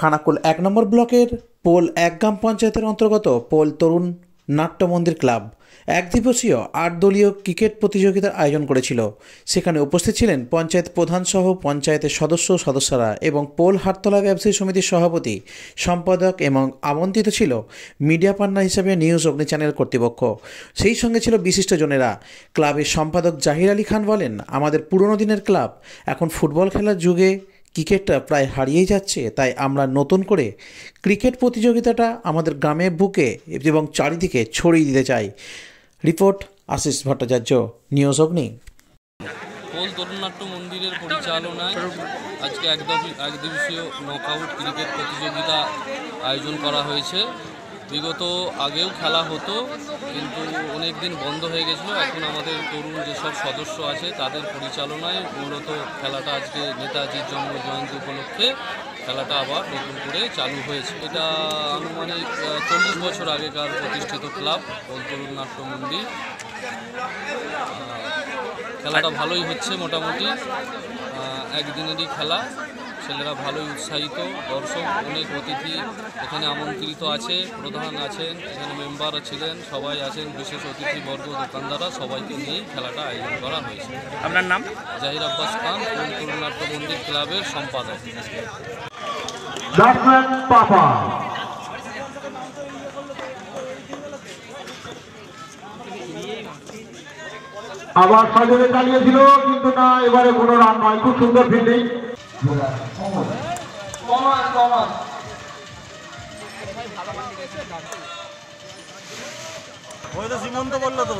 খানাকুল এক নম্বর ব্লকের পোল এক গ্রাম পঞ্চায়েতের অন্তর্গত পোল তরুণ নাট্য মন্দির ক্লাব এক দিবসীয় আট দলীয় ক্রিকেট প্রতিযোগিতার আয়োজন করেছিল। সেখানে উপস্থিত ছিলেন পঞ্চায়েত প্রধান সহ পঞ্চায়েতের সদস্য সদস্যরা এবং পোল হাটতলা ব্যবসায়ী সমিতির সভাপতি, সম্পাদক এবং আমন্ত্রিত ছিল মিডিয়া পান্না হিসেবে নিউজ অগ্নি চ্যানেল কর্তৃপক্ষ। সেই সঙ্গে ছিল বিশিষ্টজনেরা ক্লাবের সম্পাদক জাহির আলী খান বলেন, আমাদের পুরনো দিনের ক্লাব, এখন ফুটবল খেলার যুগে ক্রিকেটটা প্রায় হারিয়েই যাচ্ছে, তাই আমরা নতুন করে ক্রিকেট প্রতিযোগিতাটা আমাদের গ্রামের বুকে এবং চারিদিকে ছড়িয়ে দিতে চাই। Report Ashis Bhattacharya, news Agni. Pole তরুণনাট্য মন্দিরের পরিচালনায় আজকে এক দিবসীয় নকআউট ক্রিকেট প্রতিযোগিতা আয়োজন করা হয়েছে। বিগত আগেও খেলা হতো। কিন্তু অনেক দিন বন্ধ হয়ে গেছিল। এখন আমাদের তরুণ যেসব সদস্য আছে, তাদের পরিচালনায় মূলত খেলাটা আজকে নেতাজির জন্ম জয়ন্তী উপলক্ষে খেলাটা আবার নতুন করে চালু হয়েছে। এটা আনুমানিক চল্লিশ বছর আগেকার প্রতিষ্ঠিত ক্লাব তরুণ নাট্য মন্দির খেলাটা ভালোই হচ্ছে মোটামুটি। একদিনেরই খেলা। ছেলেরা ভালোই উৎসাহিত দর্শক অনেক অতিথি এখানে আমন্ত্রিত আছে প্রধান আছেন এখানে মেম্বার ছিলেন সবাই আছেন বিশেষ অতিথিবর্গ দোকানদাররা সবাইকে নিয়েই খেলাটা আয়োজন করা হয়েছে। আপনার নাম? জাহির আব্বাস খান কোন তরুণাট্য মন্দির ক্লাবের সম্পাদক. আবার সজনে চালিয়েছিল কিন্তু না এবারে কোনো রান নয়। খুব সুন্দর ফিল্ডিং ওই তো সীমন্ত বলল তো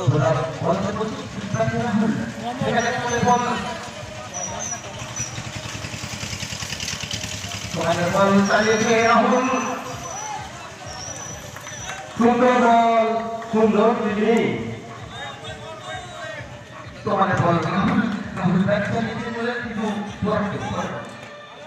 সুন্দর বল সুন্দর ফিল্ডিং তোমাদের বল রাহুল ব্যাট চালিয়েছে বলে কিন্তু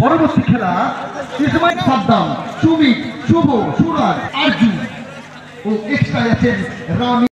পরবর্তী খেলা ইসমাইল সাদ্দাম সুমিত শুভ সুরাজ আরজু ও এক্সট্রা আছেন রামি।